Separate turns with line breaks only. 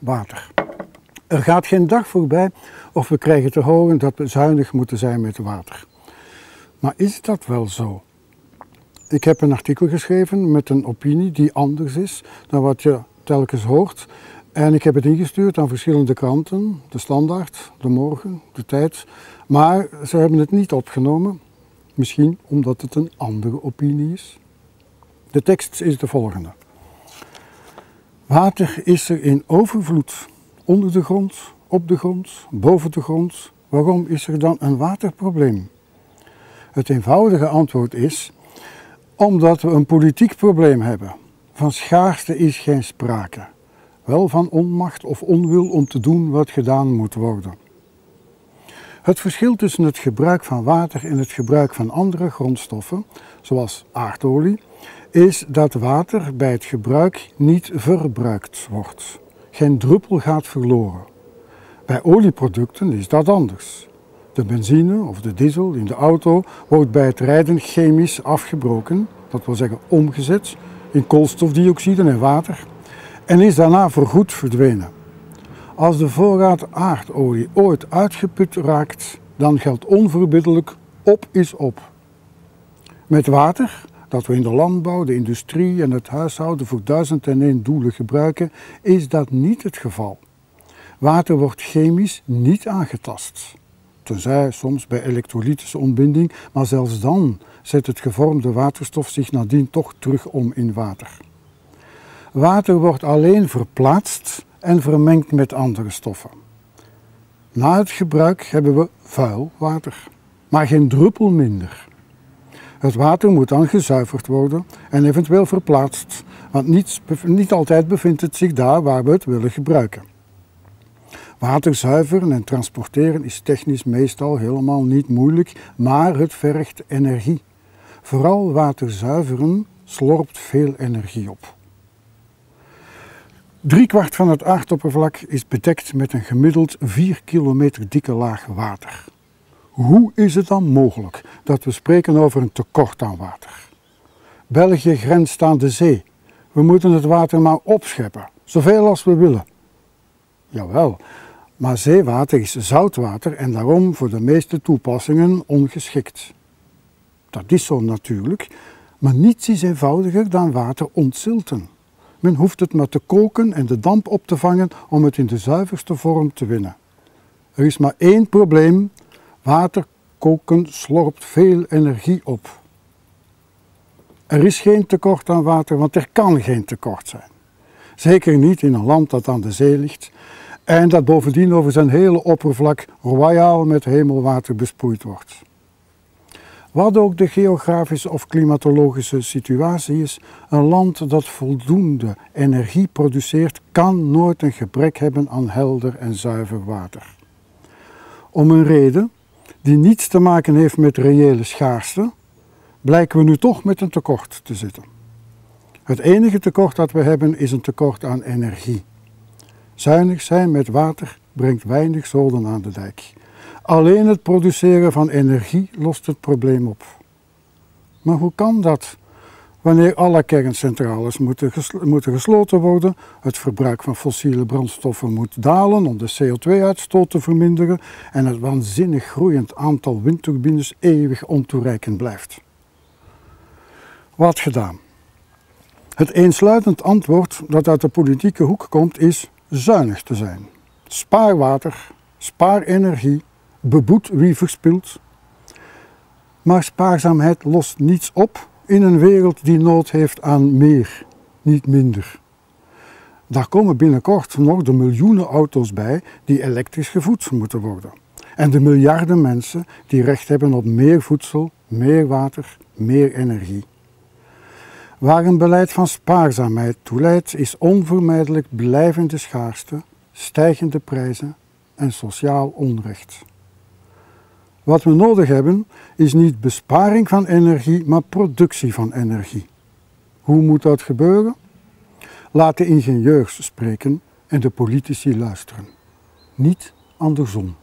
water. Er gaat geen dag voorbij of we krijgen te horen dat we zuinig moeten zijn met water. Maar is dat wel zo? Ik heb een artikel geschreven met een opinie die anders is dan wat je telkens hoort. En ik heb het ingestuurd aan verschillende kranten, de Standaard, de Morgen, de Tijd. Maar ze hebben het niet opgenomen, misschien omdat het een andere opinie is. De tekst is de volgende. Water is er in overvloed, onder de grond, op de grond, boven de grond. Waarom is er dan een waterprobleem? Het eenvoudige antwoord is omdat we een politiek probleem hebben. Van schaarste is geen sprake. Wel van onmacht of onwil om te doen wat gedaan moet worden. Het verschil tussen het gebruik van water en het gebruik van andere grondstoffen, zoals aardolie, is dat water bij het gebruik niet verbruikt wordt. Geen druppel gaat verloren. Bij olieproducten is dat anders. De benzine of de diesel in de auto wordt bij het rijden chemisch afgebroken, dat wil zeggen omgezet in koolstofdioxide en water, en is daarna voorgoed verdwenen. Als de voorraad aardolie ooit uitgeput raakt, dan geldt onverbiddelijk op is op. Met water, dat we in de landbouw, de industrie en het huishouden voor duizend en één doelen gebruiken, is dat niet het geval. Water wordt chemisch niet aangetast tenzij soms bij elektrolytische ontbinding, maar zelfs dan zet het gevormde waterstof zich nadien toch terug om in water. Water wordt alleen verplaatst en vermengd met andere stoffen. Na het gebruik hebben we vuil water, maar geen druppel minder. Het water moet dan gezuiverd worden en eventueel verplaatst, want niet, niet altijd bevindt het zich daar waar we het willen gebruiken. Water zuiveren en transporteren is technisch meestal helemaal niet moeilijk, maar het vergt energie. Vooral water zuiveren slorpt veel energie op. Driekwart van het aardoppervlak is bedekt met een gemiddeld 4 kilometer dikke laag water. Hoe is het dan mogelijk dat we spreken over een tekort aan water? België grenst aan de zee. We moeten het water maar opscheppen, zoveel als we willen. Jawel, maar zeewater is zoutwater en daarom voor de meeste toepassingen ongeschikt. Dat is zo natuurlijk, maar niets is eenvoudiger dan water ontzilten. Men hoeft het maar te koken en de damp op te vangen om het in de zuiverste vorm te winnen. Er is maar één probleem: water koken slorpt veel energie op. Er is geen tekort aan water, want er kan geen tekort zijn. Zeker niet in een land dat aan de zee ligt en dat bovendien over zijn hele oppervlak royaal met hemelwater besproeid wordt. Wat ook de geografische of klimatologische situatie is, een land dat voldoende energie produceert kan nooit een gebrek hebben aan helder en zuiver water. Om een reden die niets te maken heeft met reële schaarste, blijken we nu toch met een tekort te zitten. Het enige tekort dat we hebben is een tekort aan energie. Zuinig zijn met water brengt weinig zoden aan de dijk. Alleen het produceren van energie lost het probleem op. Maar hoe kan dat? Wanneer alle kerncentrales moeten, moeten gesloten worden, het verbruik van fossiele brandstoffen moet dalen om de CO2-uitstoot te verminderen en het waanzinnig groeiend aantal windturbines eeuwig ontoereikend blijft. Wat gedaan? Het eensluitend antwoord dat uit de politieke hoek komt is zuinig te zijn. Spaar water, spaar energie, beboet wie verspilt. Maar spaarzaamheid lost niets op in een wereld die nood heeft aan meer, niet minder. Daar komen binnenkort nog de miljoenen auto's bij die elektrisch gevoed moeten worden. En de miljarden mensen die recht hebben op meer voedsel, meer water, meer energie. Waar een beleid van spaarzaamheid toe leidt, is onvermijdelijk blijvende schaarste, stijgende prijzen en sociaal onrecht. Wat we nodig hebben is niet besparing van energie, maar productie van energie. Hoe moet dat gebeuren? Laat de ingenieurs spreken en de politici luisteren. Niet andersom.